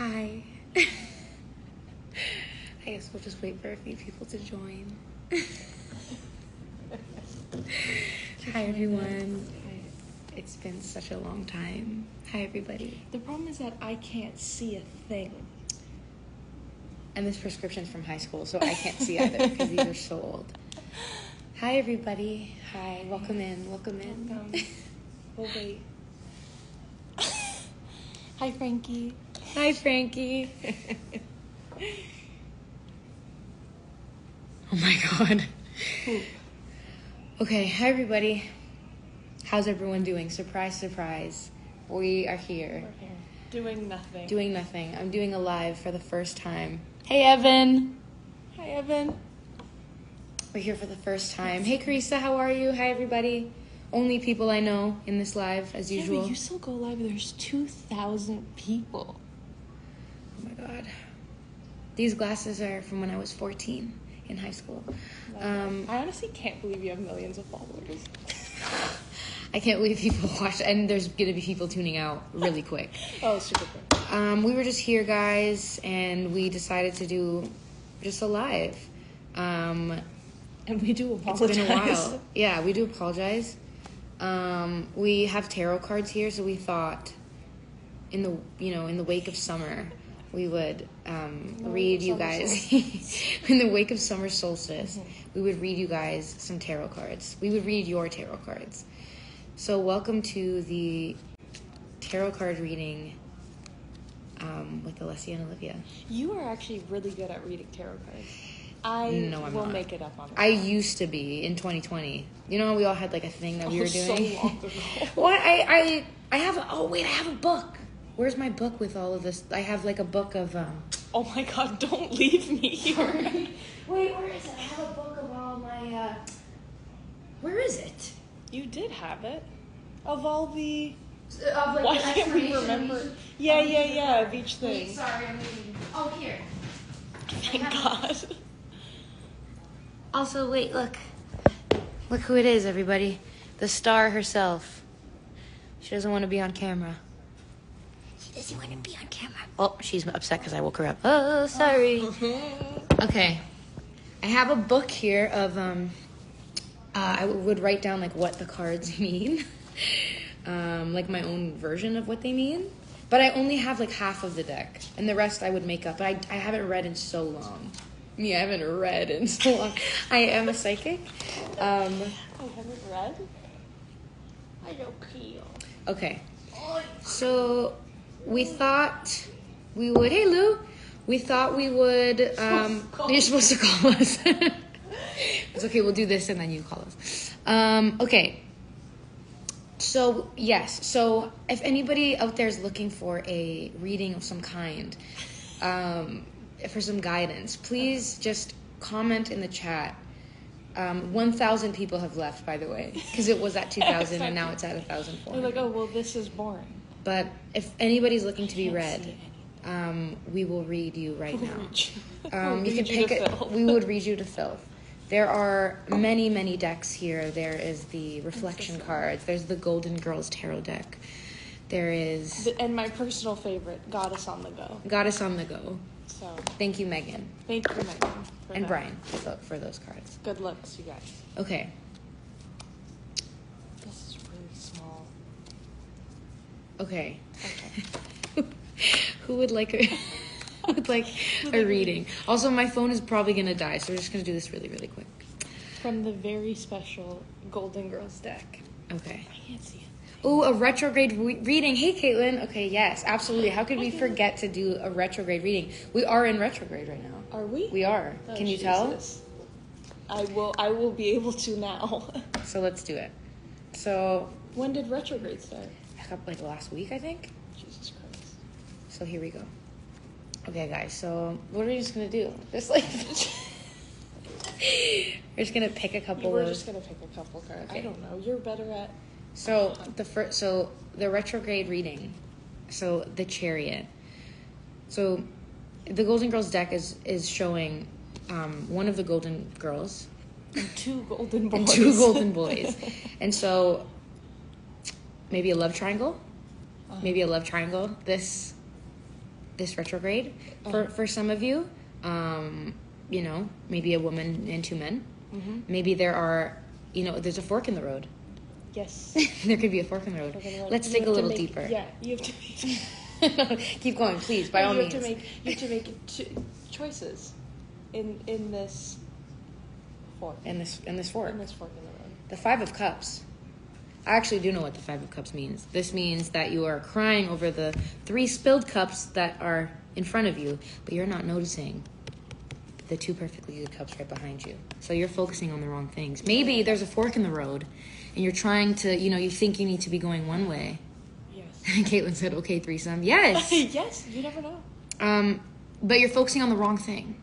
Hi. I guess we'll just wait for a few people to join. Hi, everyone. It's been such a long time. Hi, everybody. The problem is that I can't see a thing. And this prescription's from high school, so I can't see either because these are so old. Hi, everybody. Hi, welcome in. Welcome in. Welcome. We'll wait. Hi, Frankie. Hi, Frankie. oh my god. Okay, hi, everybody. How's everyone doing? Surprise, surprise. We are here We're here. Doing nothing. doing nothing. I'm doing a live for the first time. Hey, Evan. Hi, Evan. We're here for the first time. Hey, Carissa, how are you? Hi, everybody. Only people I know in this live, as usual. Yeah, but you still go live. There's 2,000 people. God. These glasses are from when I was 14 in high school. Um, I honestly can't believe you have millions of followers. I can't believe people watch, and there's gonna be people tuning out really quick. Oh, super quick. Um, we were just here, guys, and we decided to do just a live. Um, And we do it's apologize. been a while. Yeah, we do apologize. Um, we have tarot cards here, so we thought, in the you know in the wake of summer, we would um, read you guys in the wake of summer solstice. Mhm. We would read you guys some tarot cards. We would read your tarot cards. So welcome to the tarot card reading um, with Alessia and Olivia. You are actually really good at reading tarot cards. I No, I'm will not. make it up on I used to be in 2020. You know, we all had like a thing that we Oh, were so doing. long ago. what? I, I I have a oh wait, I have a book. Where's my book with all of this? I have like a book of um Oh my god, don't leave me here. Wait, where is it? I have a book of all my uh Where is it? You did have it. Of all the. Of like Why the can't we remember? each- Yeah, yeah, yeah, of each Wait, thing. sorry, I'm reading. Oh, here. Thank God. Also, wait, look. Look who it is, everybody. The star herself. She doesn't want to be on camera. She doesn't want to be on camera. Oh, she's upset because I woke her up. Oh, sorry. Okay. I have a book here of, um, uh, I would write down, like, what the cards mean. um, like, my own version of what they mean. But I only have, like, half of the deck. And the rest I would make up. But I, I haven't read in so long. Me, I haven't read in so long. I am a psychic. Um, I haven't read. I don't peel. okay. So we thought we would. Hey, Lou. We thought we would. Um, you're supposed to call us. it's okay. We'll do this and then you call us. Um, okay. So yes. So if anybody out there is looking for a reading of some kind, um, for some guidance, please just comment in the chat. Um, 1,000 people have left, by the way, because it was at 2,000 and now it's at They're like, oh, well, this is boring. But if anybody's looking to be read, um, we will read you right now. you. Um, you can pick it. We would read you to filth. There are many, many decks here. There is the reflection cards. There's the Golden Girls tarot deck. There is And my personal favorite, Goddess on the Go. Goddess on the Go. So, Thank you, Megan thank you, Megan. and that. But for, for those cards. Good looks, you guys. Okay. This is really small. Okay. Okay. Who would like a would like a reading? Also, my phone is probably gonna die, so we're just gonna do this really, really quick. From the very special Golden Girls deck. Okay. I can't see it. Oh, a retrograde re- reading. Hey, Caitlin. Okay, yes, absolutely. How could we forget to do a retrograde reading? We are in retrograde right now. Are we? We are. Oh, Can you tell? Jesus. I will. I will be able to now. So let's do it. So, when did retrograde start? Couple like last week, I think. Jesus Christ. So here we go. Okay, guys. So what are we just gonna do? Just like we're just gonna pick a couple We're of. just gonna pick a couple cards. I don't know. You're better at. So the first, so the retrograde reading, so the chariot. So the Golden Girls deck is is showing um, one of the Golden Girls And two golden boys. and two golden boys, and so maybe a love triangle, Uh-huh. maybe a love triangle. This this retrograde. For for some of you, um, you know, maybe a woman and two men. Mhm. Maybe there are, you know, there's a fork in the road. Yes. there could be a fork in the road. Gonna let- Let's you dig a little make- deeper. Yeah, you have to. Keep going, please, by all you means. have to make you have to make cho- choices in in this fork in this in this fork. in this fork in the road. The Five of Cups. I actually do know what the Five of Cups means. This means that you are crying over the three spilled cups that are in front of you, but you're not noticing the two perfectly good cups right behind you. So you're focusing on the wrong things. Maybe there's a fork in the road, and you're trying to, you know, you think you need to be going one way. Yes. Caitlin said, "Okay, threesome, yes." yes. You never know. Um, but you're focusing on the wrong thing.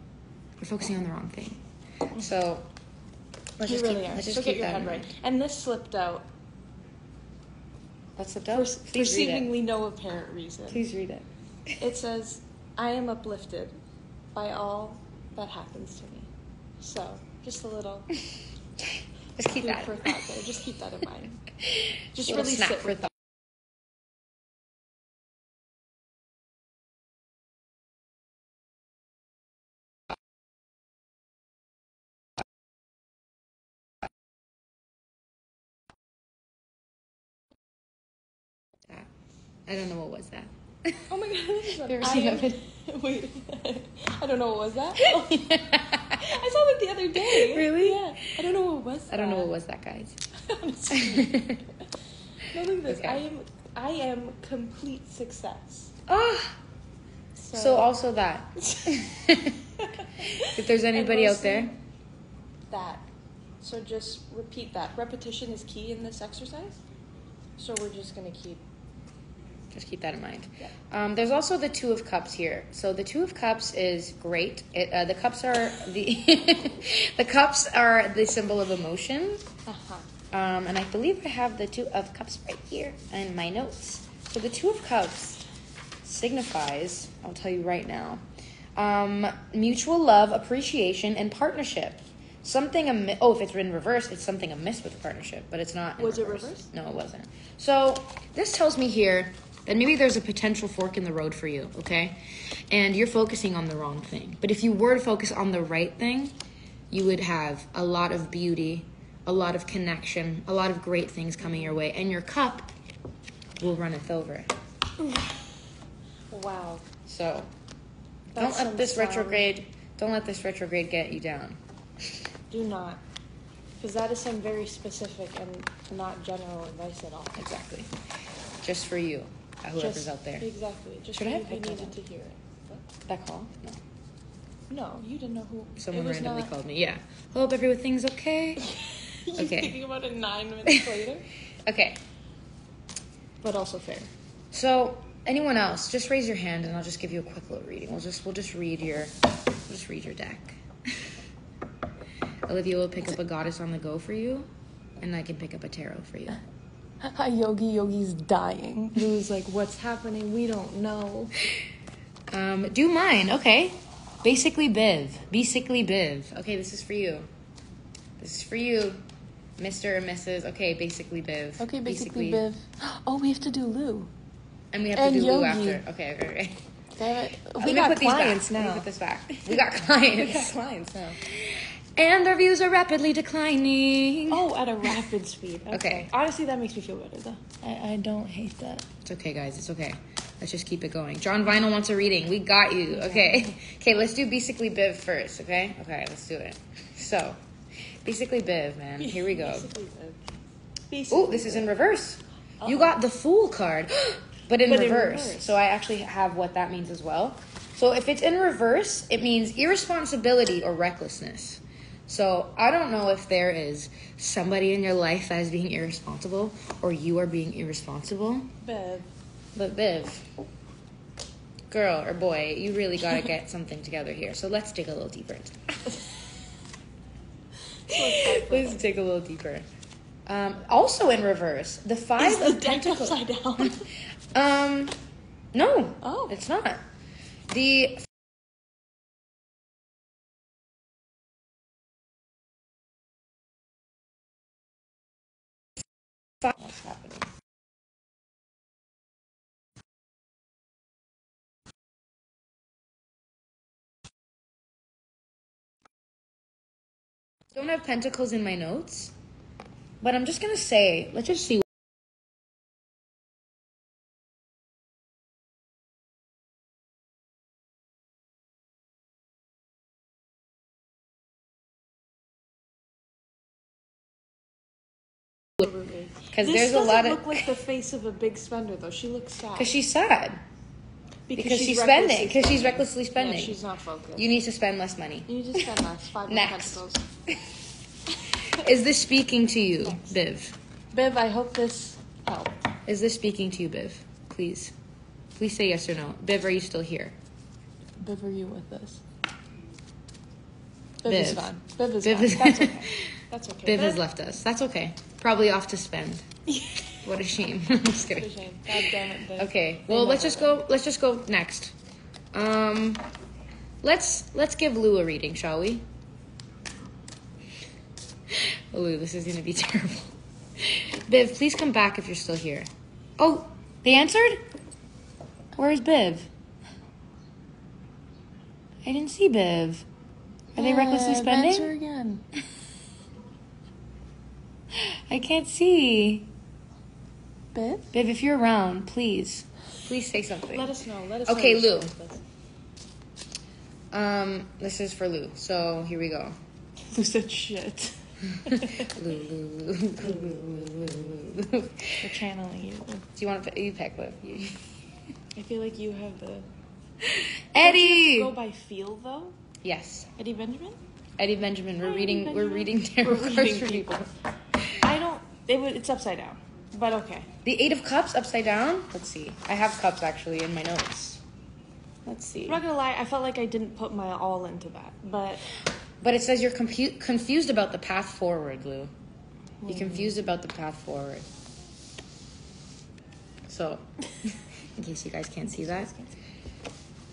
You're focusing on the wrong thing. So let's you just really keep, are. let's just so keep get your head right. And this slipped out What's the for, dope? for Please read seemingly no apparent reason. Please read it. It says, "I am uplifted by all that happens to me." So, just a little Just keep that. for thought there. Just keep that in mind. Just really sit for with thought. I don't know what was that. Oh my god, this is Have you ever I am- Wait, I don't know what was that. I saw that the other day. Really? Yeah. I don't know what was. That. I don't know what was that, guys. No, look at this. Okay. I am. I am complete success. Ah, So, so also that. if there's anybody out there, That. So just repeat that. Repetition is key in this exercise. So we're just gonna keep. Just keep that in mind. Yeah. Um, there's also the Two of Cups here. So the Two of Cups is great. It, uh, the cups are the the cups are the symbol of emotion. Uh-huh. Um, and I believe I have the Two of Cups right here in my notes. So the Two of Cups signifies, I'll tell you right now, um, mutual love, appreciation, and partnership. Something amiss. Oh, if it's in reverse, it's something amiss with the partnership, but it's not. in Was it reverse. No, it wasn't. So this tells me here that maybe there's a potential fork in the road for you. Okay, and you're focusing on the wrong thing. But if you were to focus on the right thing, you would have a lot of beauty, a lot of connection, a lot of great things coming your way, and your cup will runneth over. Wow. So don't let this retrograde. Don't let this retrograde get you down. Do not. Because that is some very specific and not general advice at all. Exactly. Just for you, whoever's Just- out there. Exactly. Just Should I have who headphones needed to hear it. What? That call? No. No, you didn't know who. Someone randomly not, called me. Yeah. Hope everything's okay. you Okay. thinking about it nine minutes later. Okay. But also fair. So, anyone else, just raise your hand and I'll just give you a quick little reading. We'll just we'll just read your we'll just read your deck. Olivia will pick up a goddess on the go for you, and I can pick up a tarot for you. Hi, Yogi. Yogi's dying. He was like, "What's happening? We don't know." Um, do mine, okay. Basically Biv. Basically Biv. Okay, this is for you. This is for you, Mr. and Mrs. Okay, basically Biv. Okay, basically, Biv. Oh, we have to do Lou. And we have And to do Lou after. Okay, right, right. Damn it. Let We got put back. clients Let me now. put this back. We got clients. clients now. And their views are rapidly declining. Oh, at a rapid speed. Okay. Okay. Honestly, that makes me feel better though. I, I don't hate that. It's okay, guys. It's okay. Let's just keep it going. John Vinyl wants a reading. We got you. Okay. Okay, let's do basically Biv first, okay? Okay, let's do it. So, basically Biv, man. Here we go. Basically, Biv. Basically, Oh, this is in reverse. You Uh-oh. got the Fool card, but in But in reverse. reverse. So I actually have what that means as well. So if it's in reverse, it means irresponsibility or recklessness. So I don't know if there is somebody in your life that is being irresponsible or you are being irresponsible. Biv. But Viv, girl or boy, you really gotta get something together here. So let's dig a little deeper. into Let's Let's dig a little deeper. Um, also in reverse, the five Is the of deck pentacles. upside down? Um, no. Oh. it's not. The stop happening. Don't have pentacles in my notes, but I'm just gonna say, let's just see. Because there's a doesn't look like the face of a big spender though. She looks sad. because she's sad because, she's, spending because she's recklessly Yeah, spending. she's not focused. you need to spend less money. You need to spend less. Five Next. Is this speaking to you, Biv? Biv, I hope this helped. Is this speaking to you, Biv? Please, please say yes or no. Biv, are you still here? Biv, are you with us? Biv, Biv. is gone. Biv is Biv gone. is- That's okay. That's okay. Biv has left us. That's okay. Probably off to spend. What a shame. I'm just What a shame. God damn it, Biv. Okay. Well, let's just go. Let's just go next. Um, let's let's give Lou a reading, shall we? Oh, Lou, this is gonna be terrible. Biv, please come back if you're still here. Oh, they answered. Where's Biv? I didn't see Biv. Are they recklessly Uh, spending? Answer again. I can't see. Biv? Biv, if you're around, please, please say something. Let us know. Let us Okay, know. Okay, Lou. Um, this is for Lou. So here we go. Lou said shit. Lou, Lou, Lou, Lou, Lou, Lou, We're channeling you. Do you want to? You pick Lou. You- I feel like you have the. Eddie. Go by feel though. Yes, Eddie Benjamin. Eddie Benjamin. We're Hi, reading. Eddie We're reading tarot cards for people. It would. It's upside down. But okay. The Eight of Cups upside down. Let's see. I have cups actually in my notes. Let's see. I'm not gonna lie. I felt like I didn't put my all into that. But But it says you're confu- confused about the path forward, Lou. You're hmm. confused about the path forward. So, in case you guys can't see that,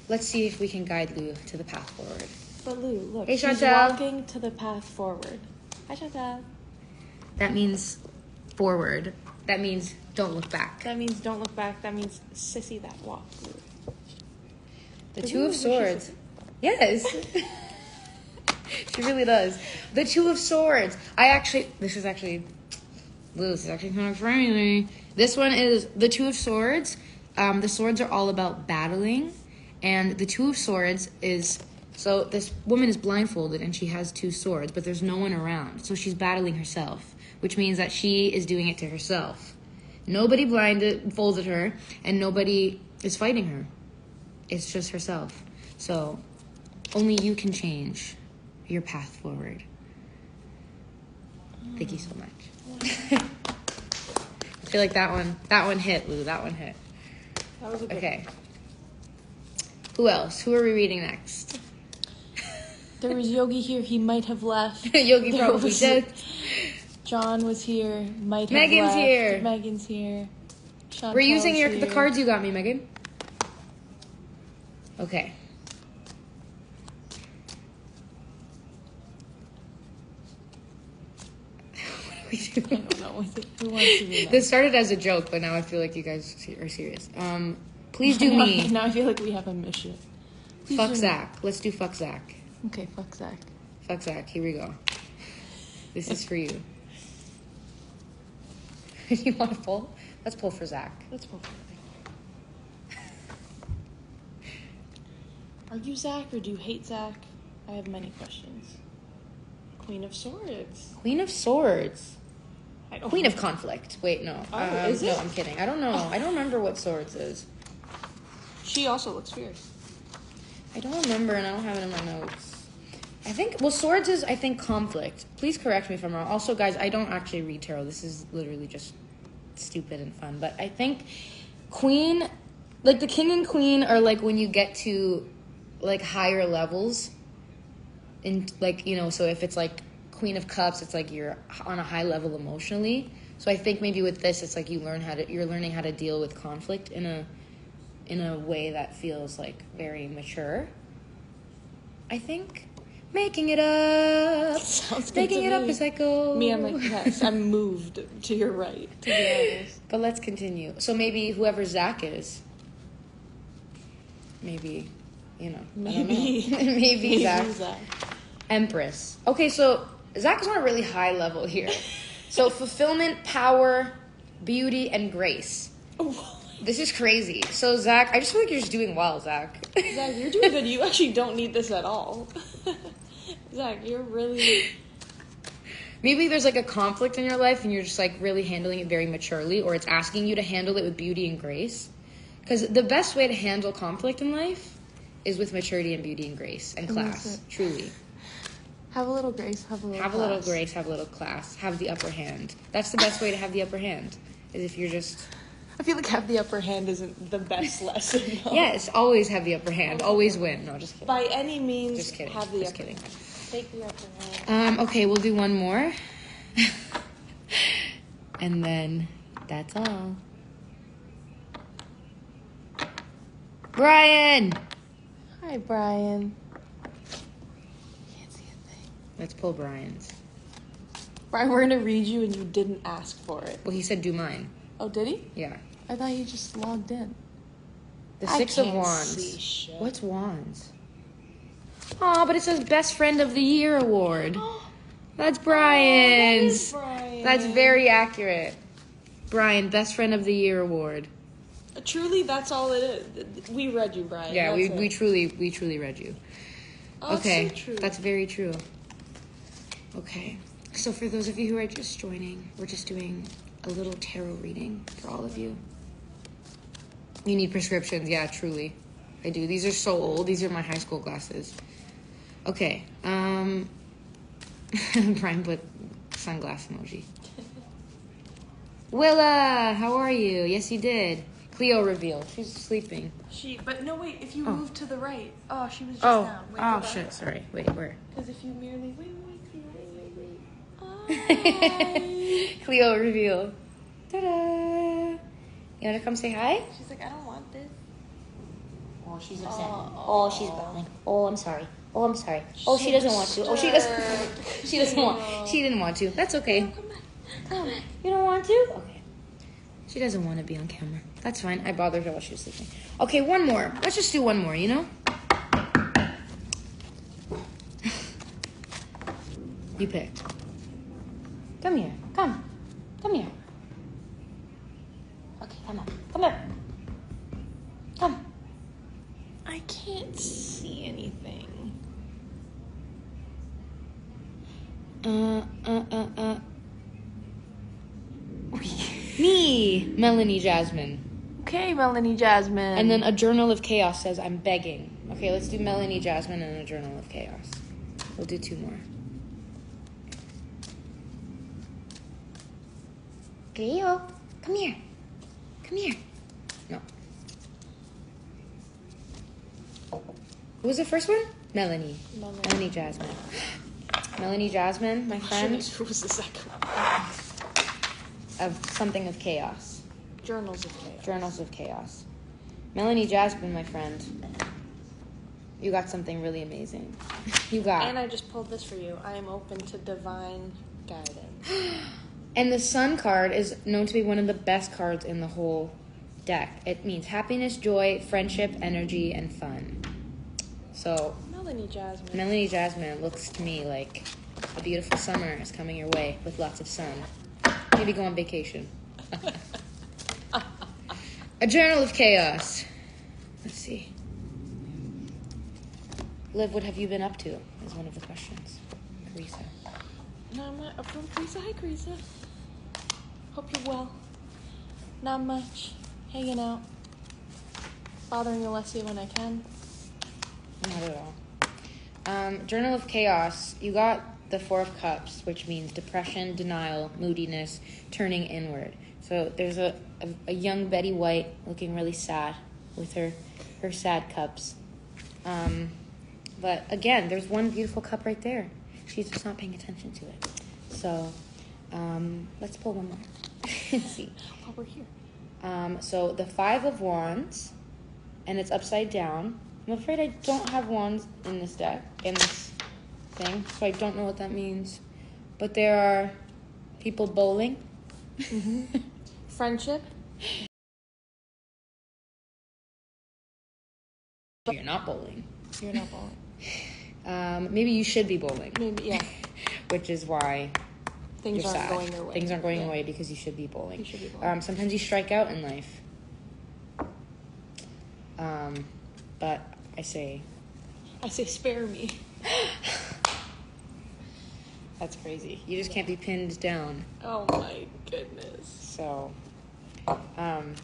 let's see if we can guide Lou to the path forward. but Lou, look. Hey, she's walking to the path forward. Hi, Chantal. That means forward. That means don't look back. That means don't look back. That means sissy that walk. The Does Two of Swords. Yes. she really does. The Two of Swords. I actually, this is actually, Lou, this is actually kind of funny. This one is the Two of Swords. Um, the swords are all about battling, and the Two of Swords is so this woman is blindfolded and she has two swords, but there's no one around, so she's battling herself, which means that she is doing it to herself. Nobody blindfolded her, and nobody is fighting her. It's just herself. So only you can change your path forward. Thank you so much. I feel like that one that one hit, Lou. That one hit. That was a good. Okay. Who else? Who are we reading next? There was Yogi here. He might have left. Yogi There probably was- did. John was here. Might have Megan's left. here. Megan's here. We're using your the cards you got me, Megan. Okay. we I don't know. Who wants to be next? This started as a joke, but now I feel like you guys are serious. Um, please do me. Now I feel like we have a mission. Please Fuck do me. Zach. Let's do fuck Zach. Okay, fuck Zach. Fuck Zach. Here we go. This is for you. you want to pull? Let's pull for Zach. Let's pull for it. Are you Zach or do you hate Zach? I have many questions. Queen of Swords. Queen of Swords. Queen of Conflict. Wait, no. Oh, um, is No. I'm kidding. I don't know. I don't remember what Swords is. She also looks fierce. I don't remember, and I don't have it in my notes. I think well, swords is I think conflict. Please correct me if I'm wrong. Also, guys, I don't actually read tarot. This is literally just stupid and fun. But I think queen, like the king and queen, are like when you get to like higher levels. And like you know, so if it's like queen of cups, it's like you're on a high level emotionally. So I think maybe with this, it's like you learn how to you're learning how to deal with conflict in a in a way that feels like very mature. I think making it up, Sounds good making it up me. as I go. Me, I'm like, yes, I'm moved to your right, to be honest. But let's continue. So maybe whoever Zach is, maybe, you know, don't know. Maybe. maybe, Zach. Zach. Empress. Okay, so Zach is on a really high level here. So fulfillment, power, beauty, and grace. Oh. This is crazy. So Zach, I just feel like you're just doing well, Zach. Zach, you're doing good. You actually don't need this at all. Zach, you're really. Maybe there's like a conflict in your life and you're just like really handling it very maturely, or it's asking you to handle it with beauty and grace. Because the best way to handle conflict in life is with maturity and beauty and grace and class. Truly. Have a little grace. Have a little. Have a little grace, have a little class, have the upper hand. That's the best way to have the upper hand. Is if you're just I feel like have the upper hand isn't the best lesson. though. yes, always have the upper hand, always win. No, just kidding. By any means, Just kidding. have the Just upper kidding. hand. Take the upper hand. Um, okay, we'll do one more. and then that's all. Brian! Hi, Brian. Can't see a thing. Let's pull Brian's. Brian, we're gonna read you, and you didn't ask for it. Well, he said do mine. Oh, did he? Yeah. I thought you just logged in. The I Six of Wands. What's Wands? Aw, but it says Best Friend of the Year award. That's oh, Brian's. Brian. That's very accurate. Brian, Best Friend of the Year award. Truly, that's all it is. We read you, Brian. Yeah, we, That's we it. truly we truly read you. Oh, okay, so true. that's very true. Okay, so for those of you who are just joining, we're just doing a little tarot reading for all of you. You need prescriptions, yeah, truly, I do. These are so old. These are my high school glasses. Okay, um, Brian put sunglass emoji. Willa, how are you? Yes, you did. Cleo reveal. She's sleeping. She, but no, wait. If you Oh. move to the right, oh, she was just Oh, down. Wait, oh shit! Sorry. Wait, where? Because if you merely wait, wait, wait, wait, wait, wait. Cleo reveal. Ta-da! You wanna come say hi? She's like, I don't want this. Oh, she's upset. Oh. Oh, she's bawling. Oh, I'm sorry. Oh, I'm sorry. Oh, she doesn't want to. Oh, she doesn't. She doesn't want. She didn't want to. That's okay. Come back. Come back. You don't want to? Okay. She doesn't want to be on camera. That's fine. I bothered her while she was sleeping. Okay, one more. Let's just do one more. You know. you picked. Come here. Come. Come here. Okay, come on. Come up. Come. I can't see anything. Uh, uh, uh, uh. Me, Melanie Jasmine. Okay, Melanie Jasmine. And then a journal of chaos says, I'm begging. Okay, let's do Melanie Jasmine and a journal of chaos. We'll do two more. Cleo, come here. Come here. No. Who was the first one? Melanie. Melanie. Melanie Jasmine. Melanie Jasmine, my friend, Who was the second of something of chaos. Journals of Chaos. Journals of Chaos. Melanie Jasmine, my friend. You got something really amazing. You got. And I just pulled this for you. I am open to divine guidance. And the Sun card is known to be one of the best cards in the whole deck. It means happiness, joy, friendship, energy, and fun. So, Melanie Jasmine. Melanie Jasmine looks to me like a beautiful summer is coming your way with lots of sun. Maybe go on vacation. a Journal of Chaos. Let's see. Liv, what have you been up to? Is one of the questions. Teresa. Not much. From Carissa. Hi, Carissa. Hope you're well. Not much. Hanging out. Bothering Alessia when I can. Not at all. Um, Journal of Chaos. You got the Four of Cups, which means depression, denial, moodiness, turning inward. So there's a, a, a young Betty White looking really sad with her her sad cups. Um, but again, there's one beautiful cup right there. She's just not paying attention to it. So um, let's pull one more and see. While we're here. Um, so the Five of Wands, and it's upside down. I'm afraid I don't have wands in this deck, in this thing, so I don't know what that means. But there are people bowling. Friendship. You're not bowling. You're not bowling. Um, maybe you should be bowling. Maybe, yeah. which is why Things you're aren't sad. going your way. Things aren't going Yeah. your way because you should be bowling. You should be bowling. Um, sometimes you strike out in life. Um, but I say I say spare me. that's crazy. You just can't be pinned down. Oh my goodness. So, um,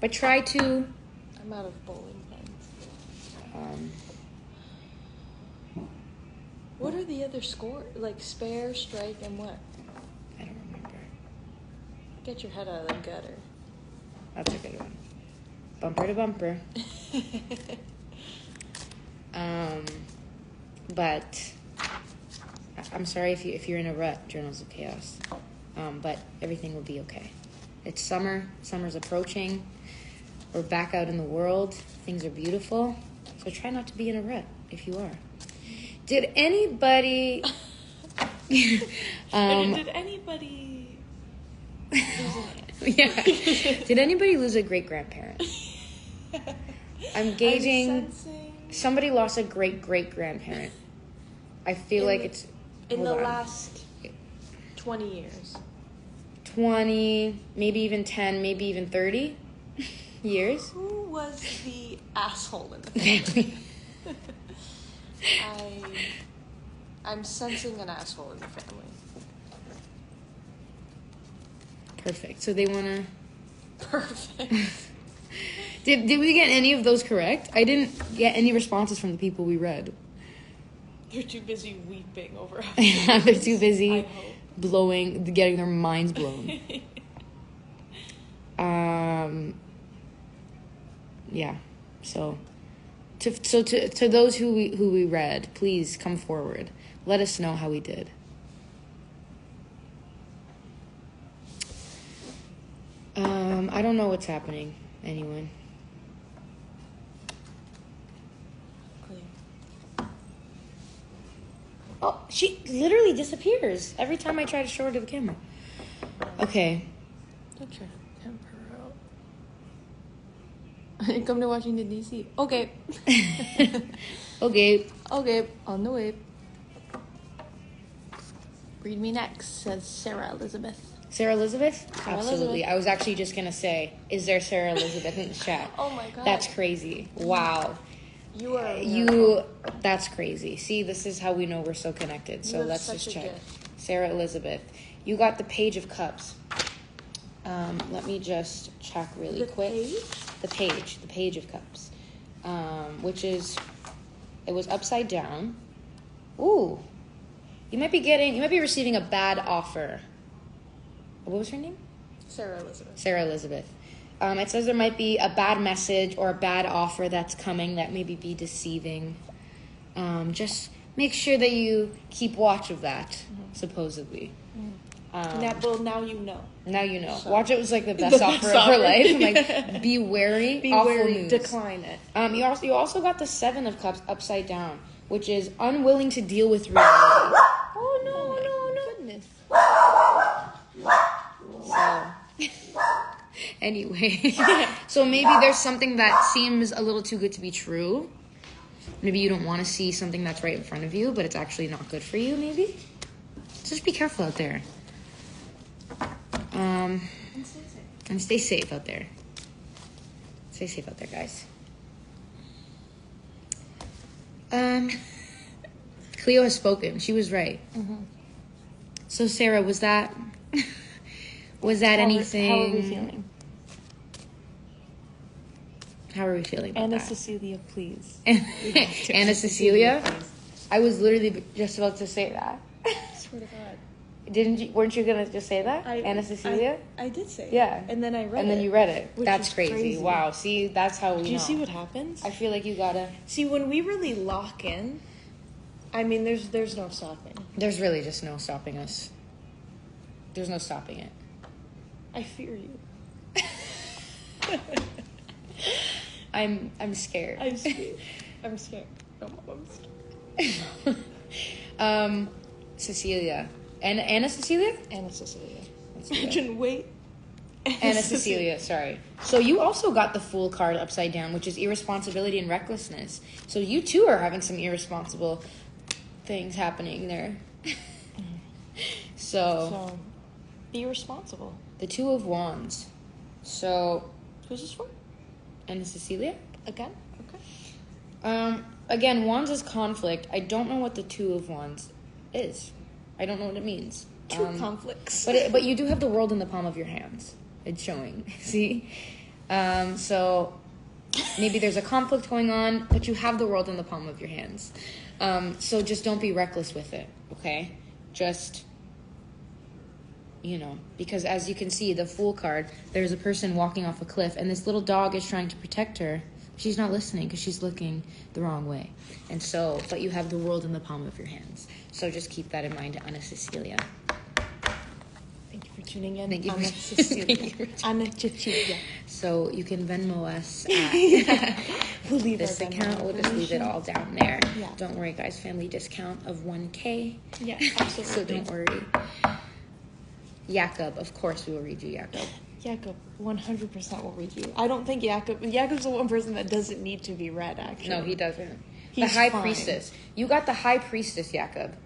but try to. I'm out of bowling pins. Um, What are the other score? Like spare, strike, and what? I don't remember. Get your head out of the gutter. That's a good one. Bumper to bumper. Um, but I'm sorry if you if you're in a rut, Journals of Chaos. Um, but everything will be okay. It's summer. Summer's approaching. We're back out in the world. Things are beautiful. So try not to be in a rut if you are. Did anybody? um, Did anybody? yeah. Did anybody lose a great grandparent? I'm gauging. I'm sensing Somebody lost a great great grandparent. I feel In like the- it's in the on. last twenty years. 20, maybe even 10, maybe even 30 years. Who was the asshole in the family? I, I'm sensing an asshole in the family. Perfect. So they want to. Perfect. Did, did we get any of those correct? I didn't get any responses from the people we read. They're too busy weeping over. Yeah, they're too busy blowing, getting their minds blown. um, yeah. So, to so to to those who we who we read, please come forward. Let us know how we did. Um, I don't know what's happening. Anyone? Oh, she literally disappears every time I try to show her to the camera. Okay. Don't try to temper out. Come to Washington D.C. Okay. Okay. okay, on the way. Read me next, says Sarah Elizabeth. Sarah Elizabeth? Sarah Absolutely. Elizabeth. I was actually just gonna say, is there Sarah Elizabeth in the chat? Oh my god. That's crazy. Wow. You are. You that's crazy. See, this is how we know we're so connected. So let's just check. gift. Sarah Elizabeth. You got the page of cups. Um, let me just check really The quick. page? The page, the page of cups. Um, which is it was upside down. Ooh. You might be getting you might be receiving a bad offer. What was her name? Sarah Elizabeth. Sarah Elizabeth. Um, it says there might be a bad message or a bad offer that's coming that maybe be deceiving. Um, just make sure that you keep watch of that, supposedly. Um, now, well, now you know. now you know. So- Watch it was like the best The offer best of her life. Like, be wary. Be wary. news. Decline it. Um, you also you also got the seven of cups upside down, which is unwilling to deal with reality. Oh no, no, no. Goodness. So, anyway, so maybe there's something that seems a little too good to be true. Maybe you don't want to see something that's right in front of you, but it's actually not good for you. Maybe just be careful out there. Um, and stay safe out there. Stay safe out there, guys. Um, Cleo has spoken. She was right. So Sarah, was that was that How anything? How are we feeling? How are we feeling about Anna that? Cecilia, please. Anna Cecilia. I was literally just about to say that. Swear to God. Didn't you? Weren't you gonna just say that, I, Anna Cecilia? I, I did say. it. Yeah. And then I read and then you read it. That's crazy. crazy. Wow. See, that's how we. Do you know. see what happens? I feel like you gotta. See, when we really lock in, I mean, there's there's no stopping. There's really just no stopping us. There's no stopping it. I fear you. I'm I'm scared. I'm scared. I'm scared. Oh, I'm scared. um, Cecilia. Anna, Anna Cecilia? Anna Cecilia. Let's do it. Imagine, wait. Anna Cecilia, sorry. So you also got the Fool card upside down, which is irresponsibility and recklessness. So you too are having some irresponsible things happening there. so, So, be responsible. the Two of Wands. So, Who's this for? And Cecilia? Again? Okay. Um, again, Wands is conflict. I don't know what the Two of Wands is. I don't know what it means. Two Um, conflicts. But it, but you do have the world in the palm of your hands. It's showing. See, um, so maybe there's a conflict going on, but you have the world in the palm of your hands. Um, so just don't be reckless with it. Okay, just you know, because as you can see, the Fool card, there's a person walking off a cliff, and this little dog is trying to protect her. She's not listening because she's looking the wrong way. And so, but you have the world in the palm of your hands. So just keep that in mind, Anna Cecilia. Thank you for tuning in. Thank you for- Anna Cecilia. Thank you for Anna Cecilia. So you can Venmo us at We'll leave this account. We'll just leave it all down there. Yeah. Don't worry, guys. Family discount of 1K. Yeah, so don't worry. Jakob, of course we will read you, Jakob. Jakob, 100% will read you. I don't think Jakob. Jakob's the one person that doesn't need to be read, actually. No, he doesn't. the High fine. Priestess. You got the High Priestess, Jakob.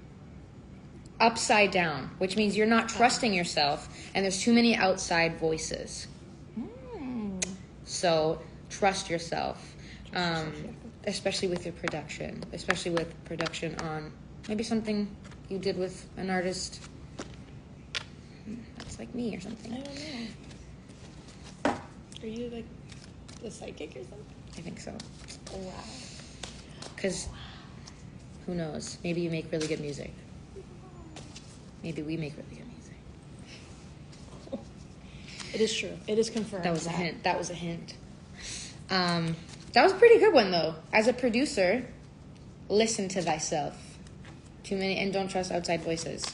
Upside down, which means you're not trusting yourself, and there's too many outside voices. Mm. So trust yourself, um, especially with your production, especially with production on maybe something you did with an artist like me or something. I don't know. Are you like the psychic or something? I think so. Wow. Because who knows? Maybe you make really good music. Maybe we make really good music. It is true. It is confirmed. That was a hint. That was a hint. Um, that was a pretty good one though. As a producer, listen to thyself. Too many and don't trust outside voices.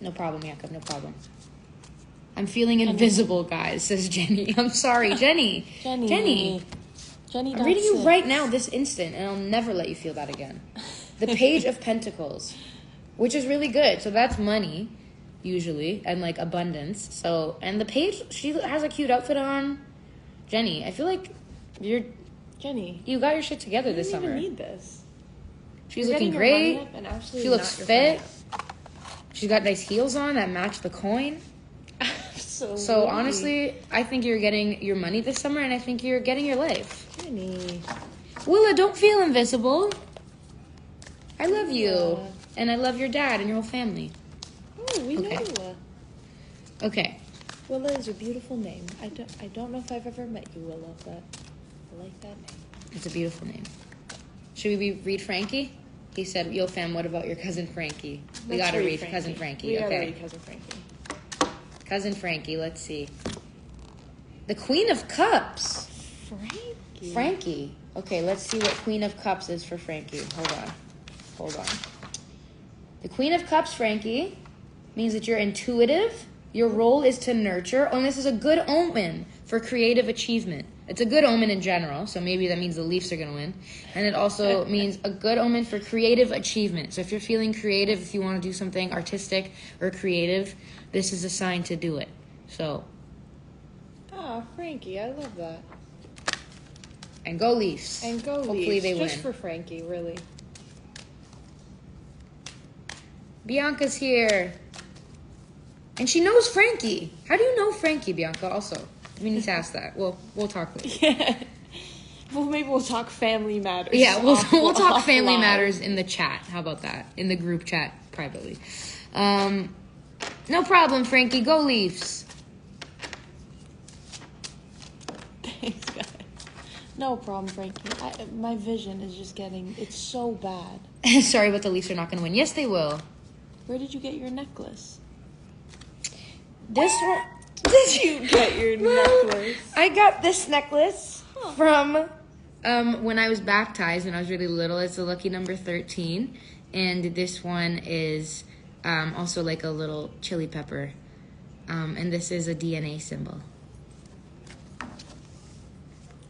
No problem, Jakob. No problem. I'm feeling invisible, guys. Says Jenny. I'm sorry, Jenny. Jenny. Jenny. Jenny. I'm reading you right now, this instant, and I'll never let you feel that again. The Page of Pentacles, which is really good. So that's money, usually, and like abundance. So, and the page, she has a cute outfit on. Jenny, I feel like you're Jenny. you got your shit together You this summer. even need this. She's You're looking getting your money great. She looks fit. finance. She's got nice heels on that match the coin. Absolutely. So honestly, I think you're getting your money this summer, and I think you're getting your life. Jenny. Willa, don't feel invisible. I love you. Yeah. And I love your dad and your whole family. Oh, we Okay. know Willa. Okay. Willa is a beautiful name. I don't, I don't know if I've ever met you, Willa, but I like that name. It's a beautiful name. Should we read Frankie? He said, Yo, fam, what about your cousin Frankie? We Let's gotta read Cousin Frankie. We okay. gotta read Cousin Frankie. Cousin Frankie, let's see. The Queen of Cups. Frankie. Frankie. Okay, let's see what Queen of Cups is for Frankie. Hold on. Hold on. The Queen of Cups, Frankie, means that you're intuitive. Your role is to nurture. Oh, and this is a good omen for creative achievement. It's a good omen in general, so maybe that means the Leafs are going to win. And it also means a good omen for creative achievement. So if you're feeling creative, if you want to do something artistic or creative, this is a sign to do it. So, Ah, Frankie, I love that. and go Leafs. And go Hopefully Leafs, they just win. for Frankie, really. Bianca's here. And she knows Frankie. How do you know Frankie, Bianca? Also, we need to ask that. Well, we'll talk later. Yeah. Well, maybe we'll talk family matters. Yeah, we'll off- we'll talk family matters in the chat. How about that? In the group chat privately. Um, no problem, Frankie. Go Leafs. Thanks, guys. No problem, Frankie. I, my vision is just getting. It's so bad. Sorry, but the Leafs are not going to win. Yes, they will. Where did you get your necklace? This one. Did you get your Well, necklace? I got this necklace from um, when I was baptized when I was really little. It's a lucky number 13. And this one is um, also like a little chili pepper. Um, and this is a DNA symbol.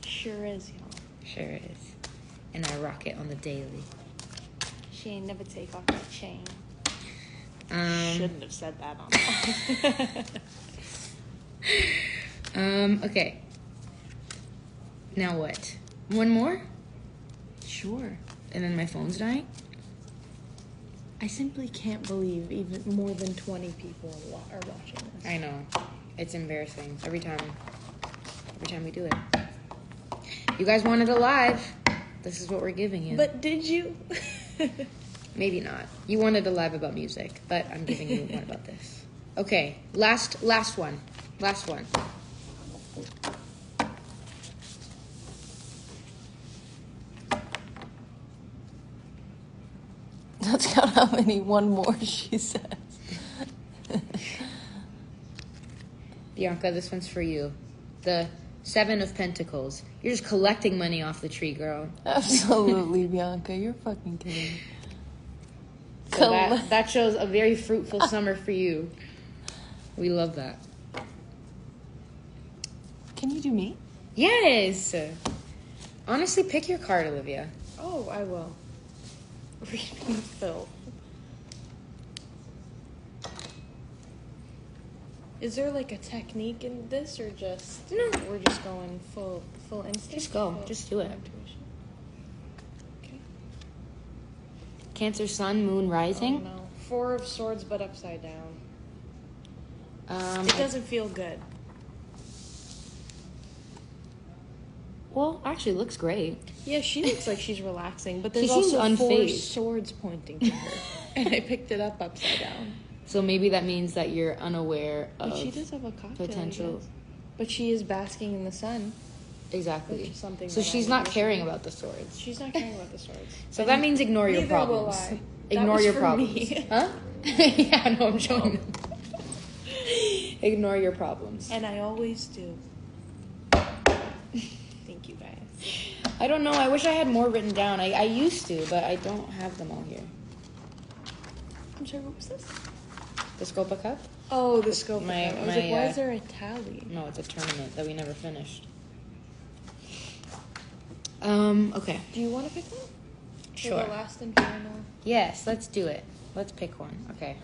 Sure is, y'all. Sure is. And I rock it on the daily. She ain't never take off that chain. Um, Shouldn't have said that on. um, okay. Now what? One more? sure. And then my phone's dying? I simply can't believe even more than 20 people are watching this. I know. It's embarrassing every time. Every time we do it. You guys wanted a live. This is what we're giving you. But did you? Maybe not. You wanted a live about music, but I'm giving you one about this. Okay, last last one. Last one. Let's count how many. One more, she says. Bianca, this one's for you. The Seven of Pentacles. You're just collecting money off the tree, girl. Absolutely, Bianca. You're fucking kidding. me. So that, that shows a very fruitful summer for you. We love that. Can you do me? Yes. Honestly, pick your card, Olivia. Oh, I will. Reading Phil. Is there like a technique in this, or just No. We're just going full full instinct. Just go. Full Just do it. Okay. Cancer, Sun, Moon, Oh, Rising. no. Four of Swords, but upside down. Um, It doesn't feel good. Well, actually, it looks great. Yeah, she looks like she's relaxing, but there's seems also four swords pointing to her, and I picked it up upside down. So maybe that means that you're unaware of But she does have a cocktail. potential-. But she is basking in the sun. exactly. Something so she's not caring about the swords. She's not caring about the swords. So that means ignore your problems. Ignore your problems. me. Huh? yeah, no, I'm showing them. ignore your problems. And I always do. Thank you guys. I don't know. I wish I had more written down. I, I used to, but I don't have them all here. I'm sorry, what was this? The Scopa Cup? Oh, the scope. My- it. I was my, like, why uh, is there a tally? No, it's a tournament that we never finished. Um, okay. Do you want to pick one? For Sure. the last and final. Yes, let's do it. Let's pick one. Okay.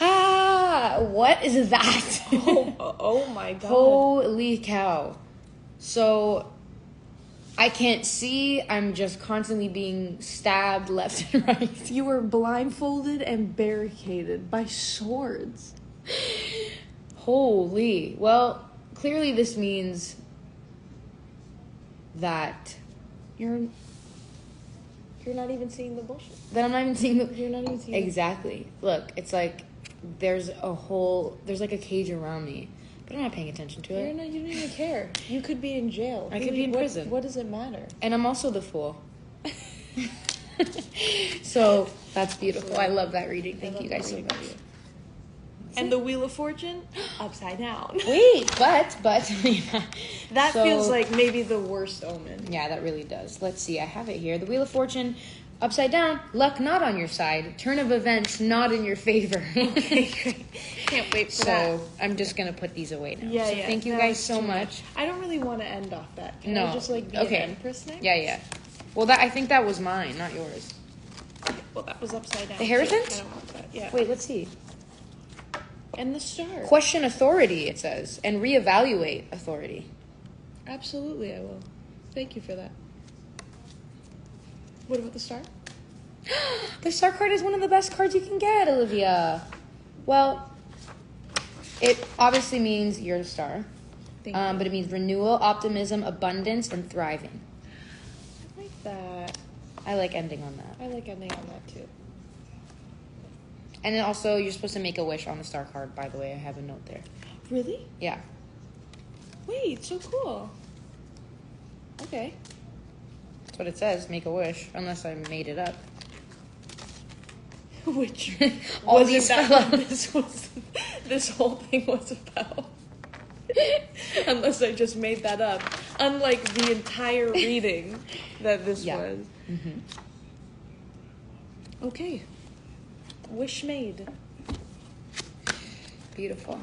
Ah, what is that? oh, oh, oh my god. Holy cow. So I can't see. I'm just constantly being stabbed left and right. You were blindfolded and barricaded by swords. Holy. Well, clearly this means that You're you're not even seeing the bullshit. that I'm not even seeing the You're not even seeing Exactly. Look, it's like there's a whole there's like a cage around me, but I'm not paying attention to You're it. not. You don't even care. You could be in jail. I could be in what- prison. What does it matter? And I'm also the fool. so that's beautiful. I love that reading. Thank you guys that so reading. much. And the Wheel of Fortune, upside down. Wait, but but That So- feels like maybe the worst omen. Yeah, that really does. Let's see. I have it here. The Wheel of Fortune, upside down. Luck not on your side. Turn of events not in your favor. Okay, great. Can't wait for that. so I'm just gonna put these away now. Yeah, so yeah. Thank you guys so much. I don't really want to end off that. Can No. I just like be Okay. an empress next? Yeah, yeah. Well, that I think that was mine, not yours. Well, that was upside down. The too. I don't want that. Yeah. Wait, let's see. And the star. Question authority. It says and reevaluate authority. Absolutely, I will. Thank you for that. What about the star? the star card is one of the best cards you can get, Olivia. Well, it obviously means you're the star, um, but it means renewal, optimism, abundance, and thriving. I like that. I like ending on that. I like ending on that too. And then also, you're supposed to make a wish on the star card. By the way, I have a note there. Really? Yeah. Wait, so cool. Okay. That's what it says. Make a wish, unless I made it up. Which All was these fell this was this whole thing was about. Unless I just made that up. Unlike the entire reading that this Yeah. was. hmm Okay. Wish made. Beautiful.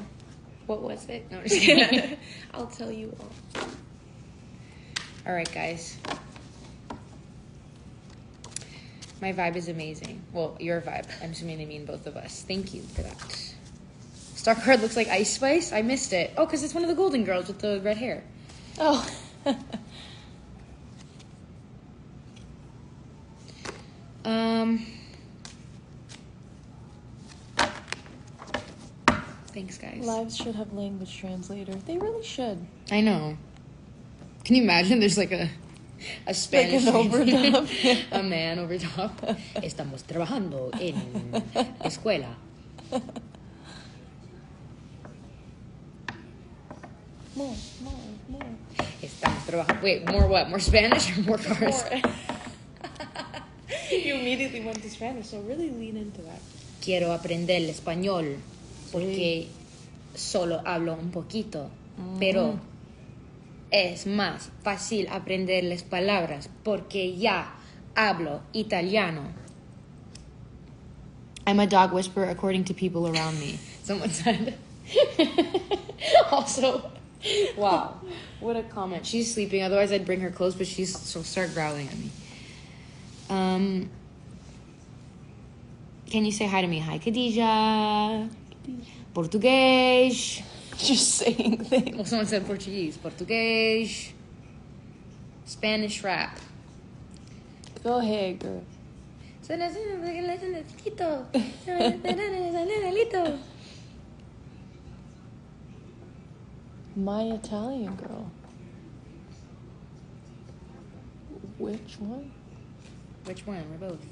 What was it? No. I'll tell you all. All right, guys. My vibe is amazing. Well, your vibe. I'm assuming they mean both of us. Thank you for that. Star card looks like Ice Spice. I missed it. Oh, because it's one of the Golden Girls with the red hair. Oh. Um. Thanks, guys. Lives should have language translator. They really should. I know. Can you imagine? There's like a a Spanish an overdub. a man over top. Estamos trabajando en escuela. More, more, more. Estamos trabajando. Wait, more what? More Spanish or more cars? More. you immediately went to Spanish, so really lean into that. Quiero aprender el español porque solo hablo un poquito, pero es más fácil aprender las palabras porque ya hablo italiano. I'm a dog whisperer according to people around me. Someone said. also, wow, what a comment. She's sleeping. Otherwise, I'd bring her close, but she's she'll start growling at me. Um, can you say hi to me? Hi, Khadija. Português. Just saying things. Well, someone said Portuguese. Portuguese, Spanish rap. Go ahead, girl. My Italian girl. Which one? Which one? We're both.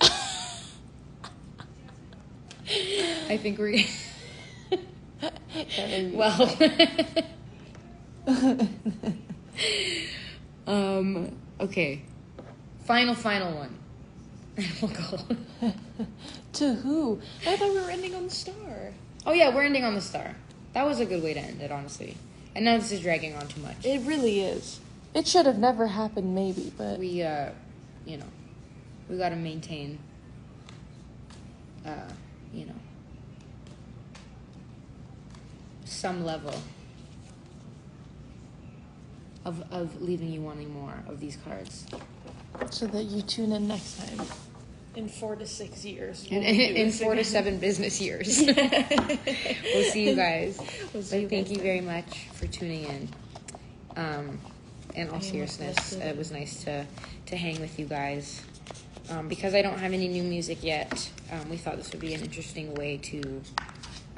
I think we're. Well. um. Okay. Final, final one. And we'll go. to who? I thought we were ending on the star. Oh yeah, we're ending on the star. That was a good way to end it, honestly. And now this is dragging on too much. It really is. It should have never happened, maybe, but we uh you know we got to maintain uh you know some level of of leaving you wanting more of these cards. So that you tune in next time. In four to six years. in, we'll do in this four to seven business years. We'll see you guys. We'll see but you thank guys you very much for tuning in. Um in all I am seriousness uplifted. it was nice to to hang with you guys. Um, because I don't have any new music yet, um, we thought this would be an interesting way to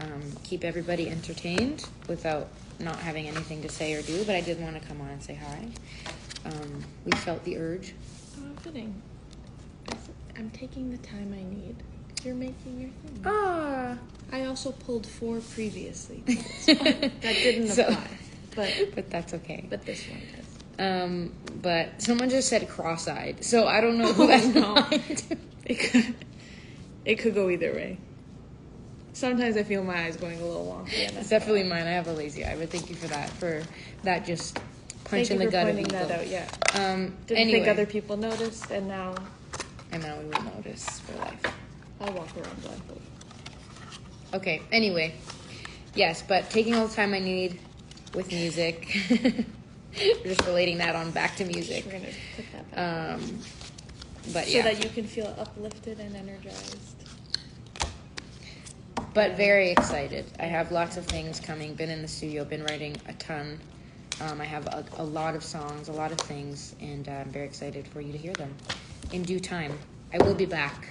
um, keep everybody entertained without not having anything to say or do. But I did want to come on and say hi. Um, we felt the urge. Oh, fitting. I'm taking the time I need. You're making your thing. Ah, I also pulled four previously. to this one. that didn't So- apply, but but that's okay. but this one does. Um, but someone just said cross-eyed, so I don't know who Oh, that's no. It could it could go either way. Sometimes I feel my eyes going a little wonky. It's that's definitely mine. I have a lazy eye, but thank you for that. For that, just punch Thank in the gut of that out. Yeah, Um, didn't anyway, think other people noticed, and now and now we will notice for life. I'll walk around blindfolded. Okay. Anyway, yes, but taking all the time I need with music. We're just relating that on back to music. We're gonna put that back. Um, but so yeah, that you can feel uplifted and energized. But very excited. I have lots of things coming. Been in the studio. Been writing a ton. Um, I have a, a lot of songs, a lot of things, and uh, I'm very excited for you to hear them in due time. I will be back.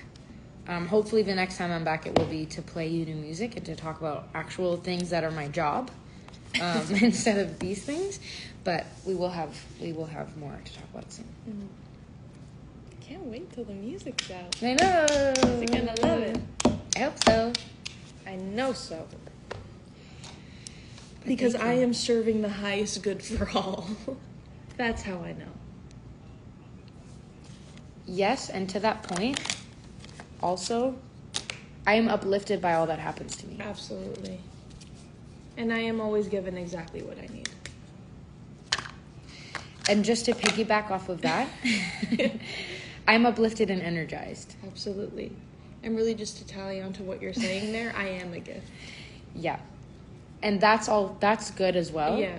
Um, hopefully, the next time I'm back, it will be to play you new music and to talk about actual things that are my job um, instead of these things. But we will have we will have more to talk about soon. I can't wait till the music's out. I know. You're gonna love it. I hope so. I know so. Because I am serving the highest good for all. That's how I know. Yes, and to that point, also, I am uplifted by all that happens to me. Absolutely. And I am always given exactly what I need. And just to piggyback off of that, I'm uplifted and energized. Absolutely. And really just to tally onto what you're saying there, I am a gift. Yeah. And that's all that's good as well. Yeah.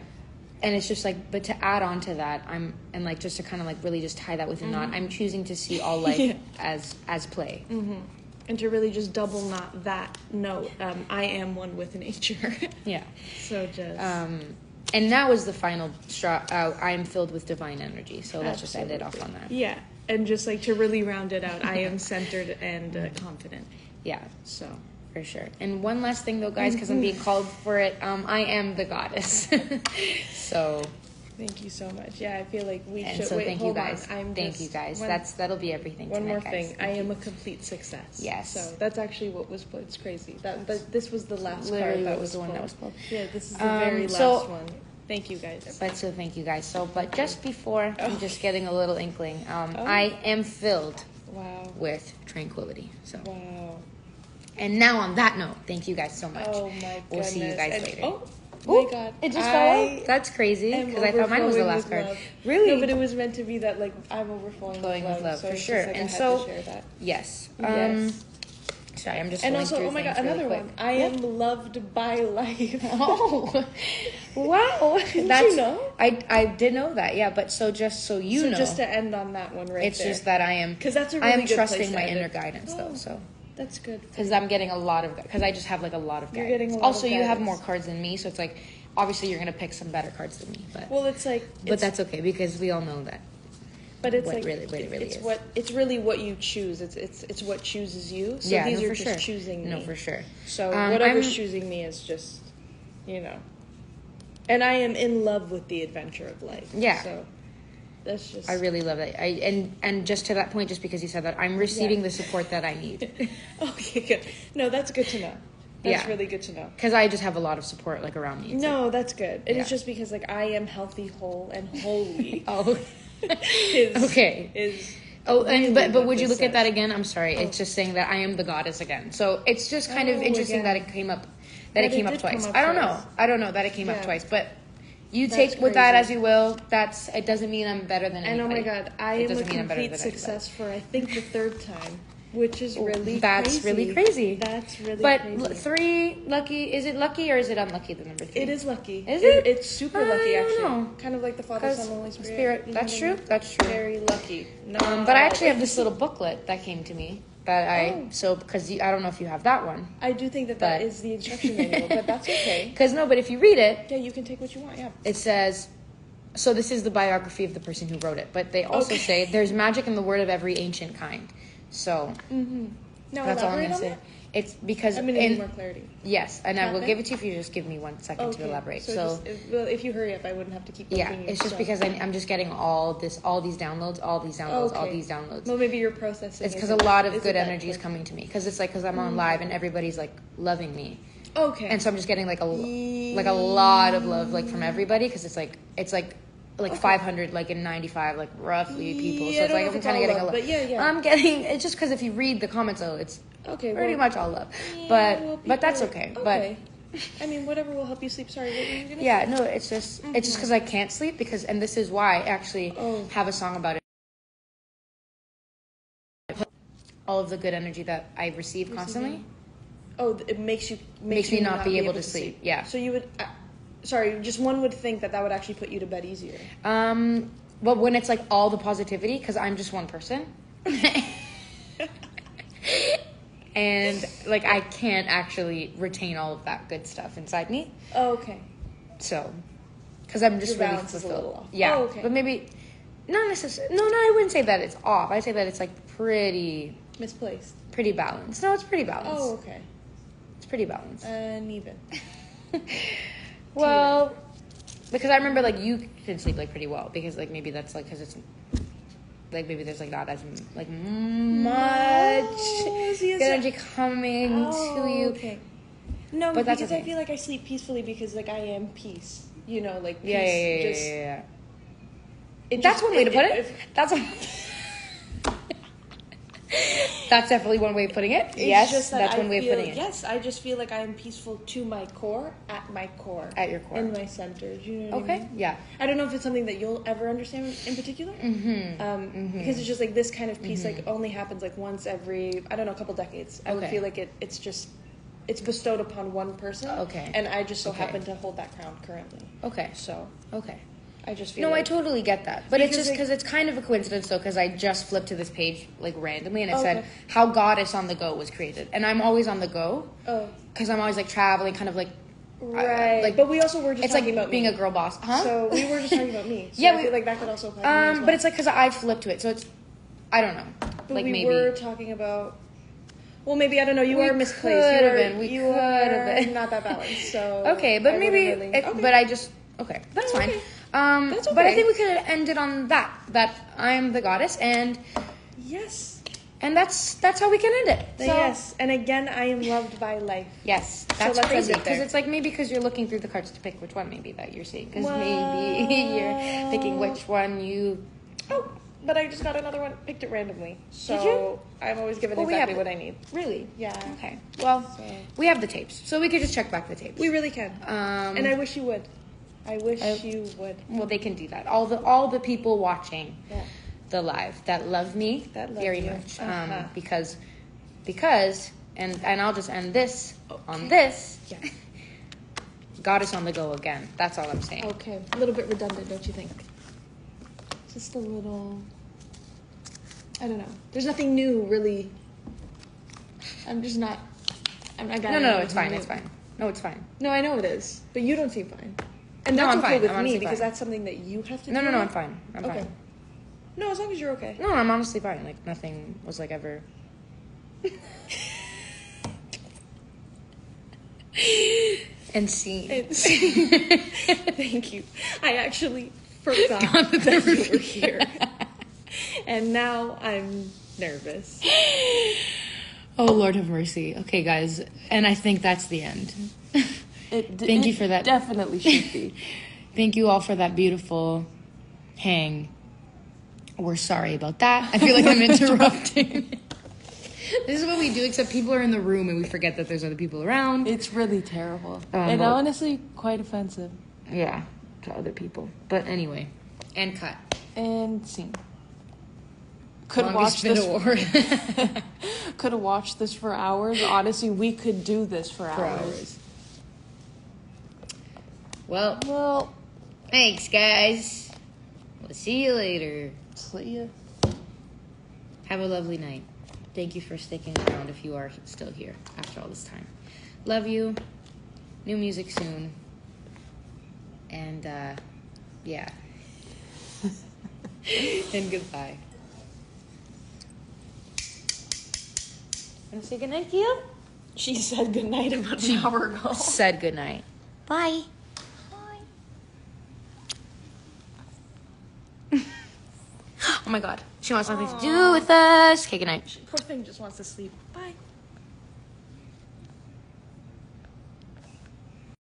And it's just like but to add on to that, I'm and like just to kind of like really just tie that with a knot, I'm choosing to see all life Yeah. as as play. Mm-hmm. And to really just double knot that note, um, I am one with nature. Yeah. so just. Um and that was the final straw uh, I am filled with divine energy. So let's just end it off on that. yeah. And just like to really round it out, I am centered and uh, confident. Yeah, So for sure. And one last thing though, guys, because I'm being called for it. Um, I am the goddess. so thank you so much. Yeah, I feel like we and should. so wait, thank you guys. on. I'm thank you guys. one- That's that'll be everything. One tonight, more guys. thing, I am a complete success. Yes. So that's actually what was put. It's crazy. That, that this was the last Literally card that what was the one that was pulled. Yeah, this is the Um, very last so- one. Thank you guys. But so thank you guys. So, but just before, I'm just getting a little inkling. Um, Oh. I am filled Wow. with tranquility. So, Wow. and now on that note, thank you guys so much. Oh my goodness. We'll see you guys And- later. Oh Ooh, my god. It just I fell out. That's crazy because I thought mine was the last card. love. Really? No, but it was meant to be that like I'm overflowing Flowing with with love, love, so for sure. Like, And so- to share that. yes. Um, Yes. Sorry, I'm just. And also, oh my god, really another quick. one. I am loved by life. Oh, wow! Didn't That's, you know? I I did know that. Yeah, but so just so you so know, just to end on that one right it's there. just that I am because that's a I am really trusting my inner it. guidance though. Oh. So That's good. because I'm getting a lot of because I just have like a lot of You're getting also, you have more cards than me, so it's like obviously you're gonna pick some better cards than me, but Well, it's like but it's, that's okay because we all know that. But it's what like really- it really it's is. what it's really what you choose. It's it's it's what chooses you. So yeah, these no, are for just sure. choosing No, me. for sure. So Um, whatever's I'm- choosing me is just, you know. And I am in love with the adventure of life. Yeah. So that's just. I really love that. I and and just to that point, just because you said that, I'm receiving Yeah. the support that I need okay, good. No, that's good to know. That's Yeah. really good to know. because I just have a lot of support like around me. It's like- No, that's good. It is Yeah. just because like I am healthy, whole, and holy. oh. Is, Okay. Is Oh, and but but would you look at that again? I'm sorry. It's just saying that I am the goddess again. So it's just kind of Oh, interesting again. that it came up that, it it came up twice. up I don't know. I don't know that it came up twice, but you That's take with that as you will. That's it doesn't mean I'm better than And oh my god, I It am a doesn't mean I'm better complete anybody. success for I think the third time, which is really That's crazy. really crazy. That's really But crazy. three lucky is it lucky or is it unlucky the number three? It is lucky. Is it? It's super I lucky, actually. know. Kind of like the Father, Son, Holy Spirit. Spirit, that's true. That's true. Very lucky. No, Um, but I actually have this little booklet that came to me that I Oh. so because I don't know if you have that one I do think that that is the instruction manual, but that's okay. because no, but if you read it, Yeah, you can take what you want. Yeah. it says so this is the biography of the person who wrote it but they also Okay. say there's magic in the word of every ancient kind so Mm-hmm. Now that's all i'm gonna say that. it's because I'm gonna in- need more clarity. yes and i will Okay. give it to you if you just give me one second Okay. to elaborate So, so, just, if, well, if you hurry up, I wouldn't have to keep. yeah it's just so. because I, i'm just getting all this all these downloads all these downloads all these downloads Well, maybe you're processing. it's because a lot of good energy is coming to me because it's like because i'm on live and everybody's like loving me Okay. and so I'm just getting like a like a lot of love like from everybody because it's like it's like like 500 like in 95 like roughly people Yeah, so it's like I'm kind of getting a love, lot but yeah, yeah. I'm getting it's just because if you read the comments though it's okay. pretty well, much all love yeah, but well, but that's people- okay but I mean, whatever will help you sleep. Sorry, you gonna yeah no it's just it's just because I can't sleep because and this is why I actually Oh. have a song about it all of the good energy that I receive constantly Oh, it makes you Makes me you not be able to sleep, yeah. So you would, uh, sorry, just one would think that that would actually put you to bed easier. Um, but when it's like all the positivity, because I'm just one person, and like I can't actually retain all of that good stuff inside me. Oh, okay. So, because I'm just Your really balance is a fulfilled. little off. Yeah, Oh, okay. but maybe not necessarily. No, no, I wouldn't say that it's off. I'd say that it's like pretty, Misplaced. pretty balanced. No, it's pretty balanced. Oh, okay. It's pretty balanced. Uneven. well, because I remember like you can sleep like pretty well because like maybe that's like because it's like maybe there's like not as like much Oh, see, energy coming to oh, you. Oh, Okay. No, But that's because I feel like I sleep peacefully because like I am peace. You know, like peace. Yeah, yeah, yeah, yeah, just, yeah, yeah. it That's just- one way to put it. if- That's a, that's definitely one way of putting it. It's yes, that that's I one way feel, of putting it. Yes, I just feel like I am peaceful to my core, at my core, At your core. in my center. Do you know what I Okay. mean? Yeah. I don't know if it's something that you'll ever understand in particular, Mm-hmm. um, because it's just like this kind of peace like only happens like once every I don't know a couple decades. I would feel like it. It's just it's bestowed upon one person. Okay. and I just so Okay. happen to hold that crown currently. Okay. So Okay. I just feel No, I totally get that, but it's Because, just like- because it's kind of a coincidence, though. Because I just flipped to this page like randomly, and it said Okay. how Goddess on the Go was created, and I'm always on the go oh because I'm always like traveling, kind of like right. like- but we also were just it's like talking about being me. a girl boss, huh? So we were just talking about me. So Yeah, I we- like that could also apply to me as um, well. but it's like because I flipped to it, so it's I don't know. But like we maybe. were talking about. Well, maybe I don't know. You We are misplaced. You have are, been, we you could have are been. not that balanced. So Okay, but I maybe. really- it- okay. But I just. Okay, that's Oh, fine. okay. Um, That's But I think we could end it on that. That I'm the goddess, and yes, and that's that's how we can end it. So, yes, and again, I am loved by life. Yes, that's let's crazy because it's like maybe because you're looking through the cards to pick which one maybe that you're seeing because maybe you're picking which one you. Oh, but I just got another one. Picked it randomly. So Did you? I'm always given Well, we exactly have- what I need. Really? Yeah. Okay. Well, So- we have the tapes, so we could just check back the tapes. We really can. um, and I wish you would. I wish I- you would. well, they can do that. All the all the people watching Yeah. the live that love me That love very you. much Uh-huh. um, because because and and I'll just end this on this. Yeah. Goddess on the Go again. That's all I'm saying. Okay. A little bit redundant, don't you think? Just a little. I don't know. There's nothing new, really. I'm just not. I'm not. No, no, no, it's fine. It's fine. No, it's fine. No, I know it is, but you don't seem fine. And No, that's I'm okay fine. with I'm me because fine. that's something that you have to. No, deal no, no, I'm fine. I'm okay. fine. No, as long as you're okay. No, I'm honestly fine. Like nothing was like ever. and seen. It's- Thank you. I actually forgot that you were here, and now I'm nervous. oh Lord have mercy. Okay, guys, and I think that's the end. It, Thank you for that. Definitely should be. Thank you all for that beautiful hang. We're sorry about that. I feel like I'm interrupting. this is what we do, except people are in the room and we forget that there's other people around. It's really terrible, Um, and well- honestly, quite offensive. Yeah, to other people. But anyway, and cut. And scene. Could Longest watch this. Could watched this for hours. Honestly, we could do this for, For hours. hours. Well, Well, thanks, guys. We'll see you later. see ya. Have a lovely night. Thank you for sticking around if you are still here after all this time. Love you. New music soon. And, uh, yeah. and goodbye. Want to say goodnight to you? She said goodnight about an hour ago. Said goodnight. Bye. oh my god. She wants something to do with us. Okay, good night. Poor thing just wants to sleep. Bye.